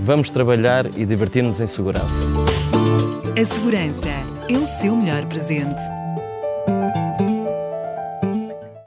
Vamos trabalhar e divertir-nos em segurança. A segurança é o seu melhor presente.